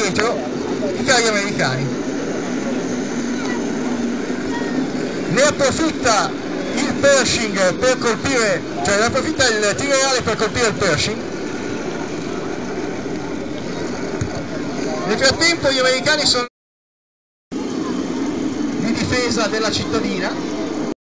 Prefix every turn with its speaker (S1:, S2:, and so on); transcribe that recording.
S1: dietro i carri americani. Ne approfitta il Pershing per colpire, cioè ne approfitta il Tigreale per colpire il Pershing. Nel frattempo gli americani sono di difesa della cittadina